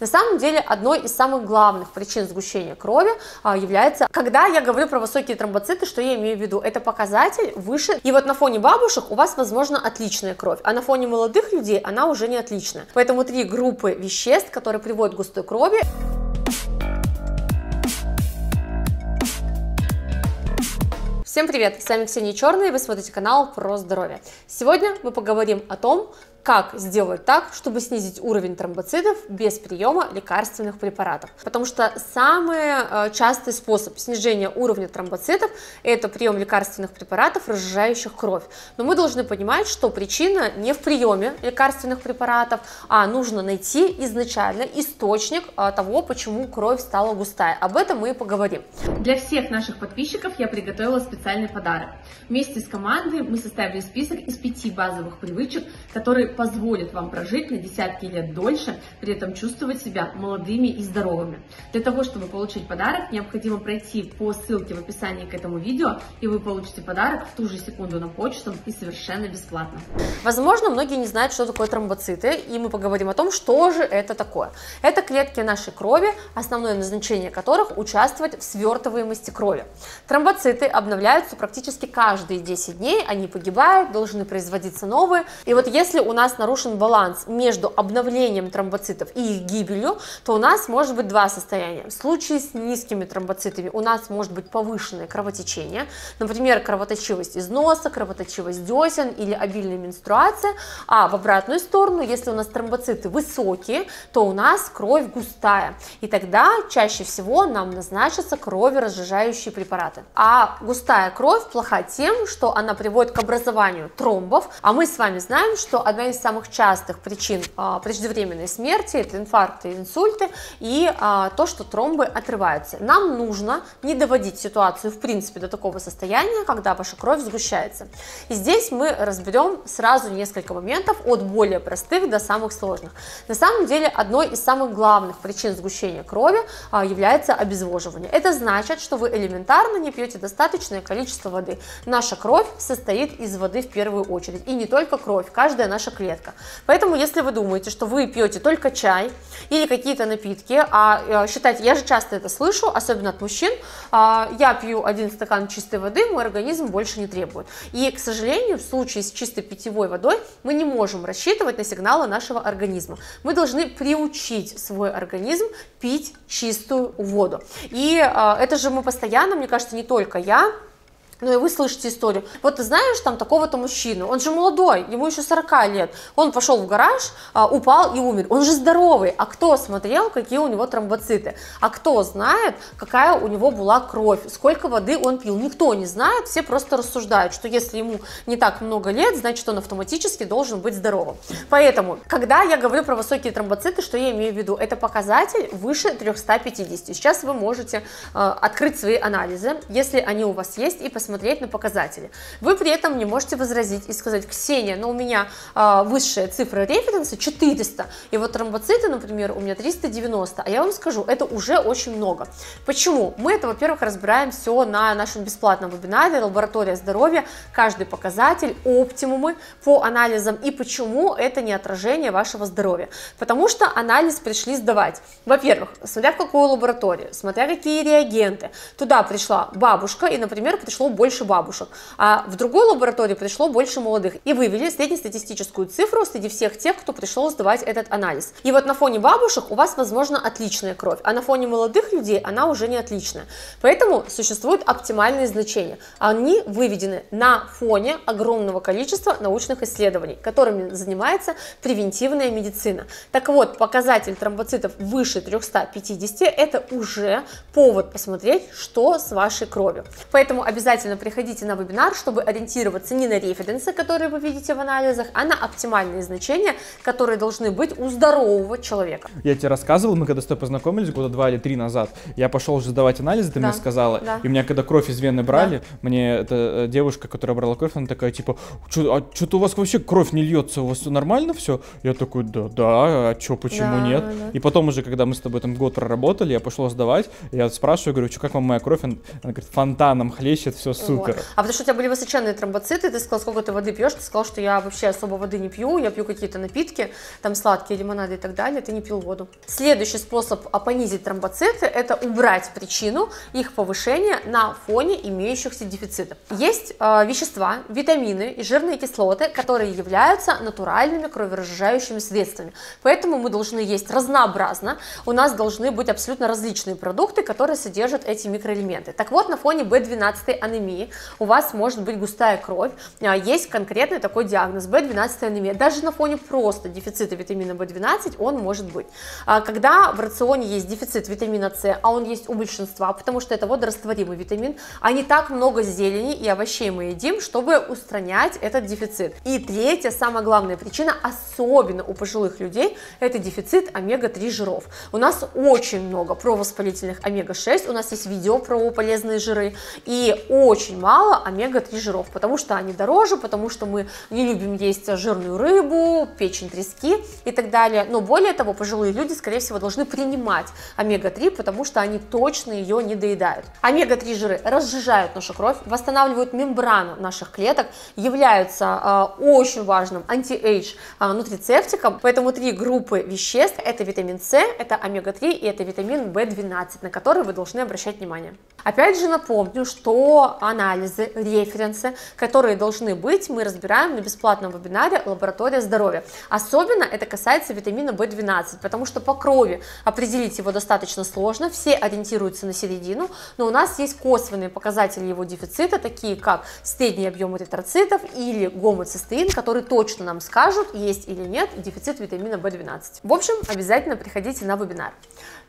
На самом деле, одной из самых главных причин сгущения крови а, является, когда я говорю про высокие тромбоциты, что я имею в виду, это показатель выше, и вот на фоне бабушек у вас, возможно, отличная кровь, а на фоне молодых людей она уже не отличная. Поэтому три группы веществ, которые приводят к густой крови, Всем привет! С вами Ксения Черная, и вы смотрите канал про здоровье. Сегодня мы поговорим о том, как сделать так, чтобы снизить уровень тромбоцитов без приема лекарственных препаратов. Потому что самый э, частый способ снижения уровня тромбоцитов – это прием лекарственных препаратов, разжижающих кровь. Но мы должны понимать, что причина не в приеме лекарственных препаратов, а нужно найти изначально источник э, того, почему кровь стала густая. Об этом мы и поговорим. Для всех наших подписчиков я приготовила специальный подарок. Вместе с командой мы составили список из пяти базовых привычек, которые позволит вам прожить на десятки лет дольше, при этом чувствовать себя молодыми и здоровыми. Для того, чтобы получить подарок, необходимо пройти по ссылке в описании к этому видео, и вы получите подарок в ту же секунду на почту и совершенно бесплатно. Возможно, многие не знают, что такое тромбоциты, и мы поговорим о том, что же это такое. Это клетки нашей крови, основное назначение которых участвовать в свертываемости крови. Тромбоциты обновляются практически каждые 10 дней, они погибают, должны производиться новые. И вот если у нас нас нарушен баланс между обновлением тромбоцитов и их гибелью, то у нас может быть два состояния. В случае с низкими тромбоцитами у нас может быть повышенное кровотечение, например, кровоточивость из носа, кровоточивость десен или обильная менструация, а в обратную сторону, если у нас тромбоциты высокие, то у нас кровь густая, и тогда чаще всего нам назначатся кроверазжижающие препараты. А густая кровь плоха тем, что она приводит к образованию тромбов, а мы с вами знаем, что одна из самых частых причин а, преждевременной смерти, это инфаркты инсульты, и а, то, что тромбы отрываются. Нам нужно не доводить ситуацию, в принципе, до такого состояния, когда ваша кровь сгущается. И здесь мы разберем сразу несколько моментов, от более простых до самых сложных. На самом деле, одной из самых главных причин сгущения крови а, является обезвоживание. Это значит, что вы элементарно не пьете достаточное количество воды. Наша кровь состоит из воды в первую очередь, и не только кровь, каждая наша клетка. Поэтому, если вы думаете, что вы пьете только чай или какие-то напитки, а э, считайте, я же часто это слышу, особенно от мужчин, а, я пью один стакан чистой воды, мой организм больше не требует. И, к сожалению, в случае с чистой питьевой водой мы не можем рассчитывать на сигналы нашего организма. Мы должны приучить свой организм пить чистую воду. И э, это же мы постоянно, мне кажется, не только я, ну и вы слышите историю. Вот ты знаешь там такого-то мужчину, он же молодой, ему еще 40 лет. Он пошел в гараж, а, упал и умер. Он же здоровый. А кто смотрел, какие у него тромбоциты? А кто знает, какая у него была кровь? Сколько воды он пил? Никто не знает. Все просто рассуждают, что если ему не так много лет, значит он автоматически должен быть здоровым. Поэтому, когда я говорю про высокие тромбоциты, что я имею в виду? Это показатель выше 350. Сейчас вы можете э, открыть свои анализы, если они у вас есть, и посмотреть смотреть на показатели. Вы при этом не можете возразить и сказать, Ксения, но у меня э, высшая цифра референса 400, и вот тромбоциты, например, у меня 390, а я вам скажу, это уже очень много. Почему? Мы это, во-первых, разбираем все на нашем бесплатном вебинаре «Лаборатория здоровья», каждый показатель, оптимумы по анализам и почему это не отражение вашего здоровья. Потому что анализ пришли сдавать. Во-первых, смотря в какую лабораторию, смотря какие реагенты. Туда пришла бабушка и, например, пришло больше бабушек, а в другой лаборатории пришло больше молодых. И вывели среднестатистическую цифру среди всех тех, кто пришел сдавать этот анализ. И вот на фоне бабушек у вас, возможно, отличная кровь, а на фоне молодых людей она уже не отличная. Поэтому существуют оптимальные значения. Они выведены на фоне огромного количества научных исследований, которыми занимается превентивная медицина. Так вот, показатель тромбоцитов выше 350 это уже повод посмотреть, что с вашей кровью. Поэтому обязательно обязательно приходите на вебинар, чтобы ориентироваться не на референсы, которые вы видите в анализах, а на оптимальные значения, которые должны быть у здорового человека. Я тебе рассказывал, мы когда с тобой познакомились года два или три назад, я пошел уже сдавать анализы, ты да, мне сказала, да. и у меня когда кровь из вены брали, да. мне эта э, девушка, которая брала кровь, она такая типа, а что-то у вас вообще кровь не льется, у вас нормально все? Я такой, да, да, а что, почему да, нет? Да. И потом уже, когда мы с тобой там год проработали, я пошел сдавать, я спрашиваю, говорю, что как вам моя кровь? Она говорит, фонтаном хлещет, все Супер. А потому что у тебя были высоченные тромбоциты, ты сказал, сколько ты воды пьешь, ты сказал, что я вообще особо воды не пью, я пью какие-то напитки, там сладкие лимонады и так далее, ты не пил воду. Следующий способ понизить тромбоциты – это убрать причину их повышения на фоне имеющихся дефицитов. Есть э, вещества, витамины и жирные кислоты, которые являются натуральными кроверазжижающими средствами. Поэтому мы должны есть разнообразно, у нас должны быть абсолютно различные продукты, которые содержат эти микроэлементы. Так вот, на фоне B12 анемии у вас может быть густая кровь, а, есть конкретный такой диагноз B12 анемия. Даже на фоне просто дефицита витамина B12 он может быть. А, когда в рационе есть дефицит витамина С, а он есть у большинства, потому что это водорастворимый витамин, а не так много зелени и овощей мы едим, чтобы устранять этот дефицит. И третья, самая главная причина, особенно у пожилых людей, это дефицит омега-3 жиров. У нас очень много провоспалительных омега-6, у нас есть видео про полезные жиры, и очень мало омега-3 жиров, потому что они дороже, потому что мы не любим есть жирную рыбу, печень трески и так далее. Но более того, пожилые люди, скорее всего, должны принимать омега-3, потому что они точно ее не доедают. Омега-3 жиры разжижают нашу кровь, восстанавливают мембрану наших клеток, являются э, очень важным anti-age э, нутрицевтиком, поэтому три группы веществ – это витамин С, это омега-3 и это витамин В12, на который вы должны обращать внимание. Опять же напомню, что анализы, референсы, которые должны быть, мы разбираем на бесплатном вебинаре «Лаборатория здоровья». Особенно это касается витамина В12, потому что по крови определить его достаточно сложно, все ориентируются на середину, но у нас есть косвенные показатели его дефицита, такие как средний объем эритроцитов или гомоцистеин, которые точно нам скажут, есть или нет дефицит витамина В12. В общем, обязательно приходите на вебинар.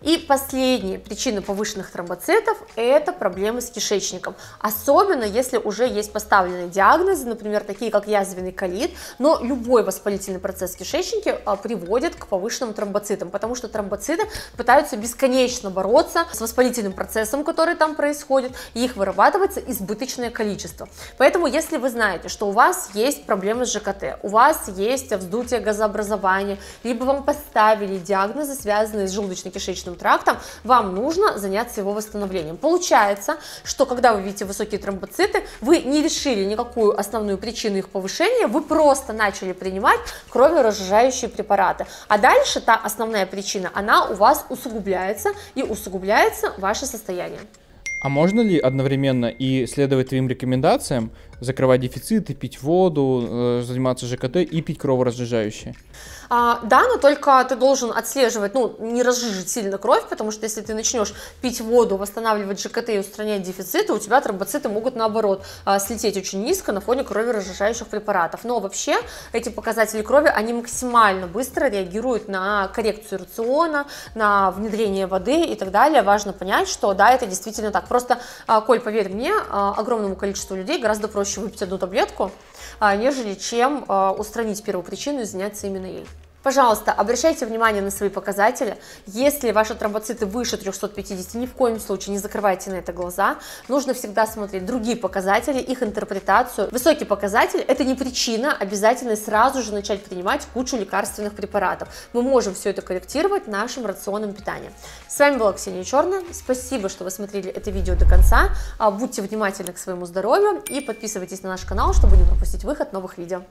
И последняя причина повышенных тромбоцитов – это проблемы с кишечником. Особенно, если уже есть поставленные диагнозы, например, такие как язвенный колит, но любой воспалительный процесс в кишечнике а, приводит к повышенным тромбоцитам, потому что тромбоциты пытаются бесконечно бороться с воспалительным процессом, который там происходит, и их вырабатывается избыточное количество. Поэтому, если вы знаете, что у вас есть проблемы с ЖКТ, у вас есть вздутие газообразования, либо вам поставили диагнозы, связанные с желудочно-кишечным желудочно трактом, вам нужно заняться его восстановлением. Получается, что когда вы видите высокие тромбоциты, вы не решили никакую основную причину их повышения, вы просто начали принимать кроверазжижающие препараты. А дальше та основная причина, она у вас усугубляется и усугубляется ваше состояние. А можно ли одновременно и следовать твоим рекомендациям, закрывать дефициты, пить воду, э, заниматься ЖКТ и пить кроворазжижающие? А, да, но только ты должен отслеживать, ну, не разжижить сильно кровь, потому что если ты начнешь пить воду, восстанавливать ЖКТ и устранять дефициты, у тебя тромбоциты могут, наоборот, а, слететь очень низко на фоне крови разжижающих препаратов. Но вообще эти показатели крови, они максимально быстро реагируют на коррекцию рациона, на внедрение воды и так далее. Важно понять, что да, это действительно так. Просто, а, Коль, поверь мне, а, огромному количеству людей гораздо проще выпить одну таблетку, нежели чем устранить первую причину и заняться именно ей. Пожалуйста, обращайте внимание на свои показатели. Если ваши тромбоциты выше 350, ни в коем случае не закрывайте на это глаза. Нужно всегда смотреть другие показатели, их интерпретацию. Высокий показатель – это не причина обязательно сразу же начать принимать кучу лекарственных препаратов. Мы можем все это корректировать нашим рационом питания. С вами была Ксения Черная. Спасибо, что вы смотрели это видео до конца. А, будьте внимательны к своему здоровью и подписывайтесь на наш канал, чтобы не пропустить выход новых видео.